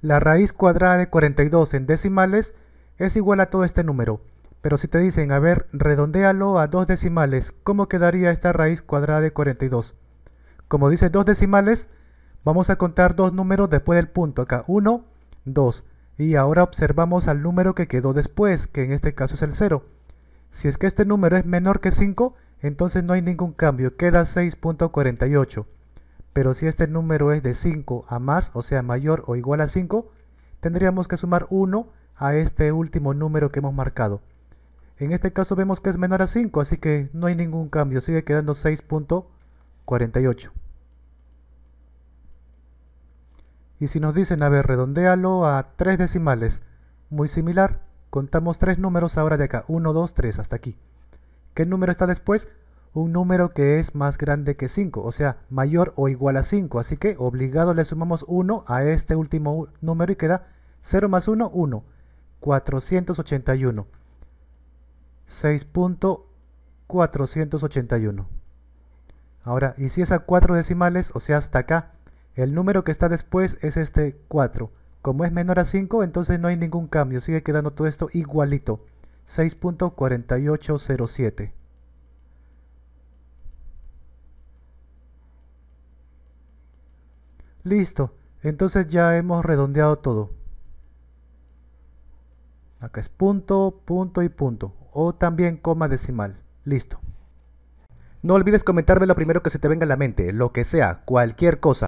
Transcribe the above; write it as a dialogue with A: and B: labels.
A: La raíz cuadrada de 42 en decimales es igual a todo este número. Pero si te dicen, a ver, redondéalo a dos decimales, ¿cómo quedaría esta raíz cuadrada de 42? Como dice dos decimales, vamos a contar dos números después del punto. Acá 1, 2. Y ahora observamos al número que quedó después, que en este caso es el 0. Si es que este número es menor que 5, entonces no hay ningún cambio, queda 6.48. Pero si este número es de 5 a más, o sea mayor o igual a 5, tendríamos que sumar 1 a este último número que hemos marcado. En este caso vemos que es menor a 5, así que no hay ningún cambio, sigue quedando 6.48. Y si nos dicen, a ver, redondéalo a 3 decimales, muy similar, contamos tres números ahora de acá, 1, 2, 3, hasta aquí. ¿Qué número está después? Un número que es más grande que 5, o sea, mayor o igual a 5, así que obligado le sumamos 1 a este último número y queda 0 más 1, 1, 481. 6.481. Ahora, y si es a 4 decimales, o sea, hasta acá, el número que está después es este 4. Como es menor a 5, entonces no hay ningún cambio, sigue quedando todo esto igualito. 6.4807. Listo, entonces ya hemos redondeado todo. Acá es punto, punto y punto. O también coma decimal. Listo. No olvides comentarme lo primero que se te venga a la mente, lo que sea, cualquier cosa.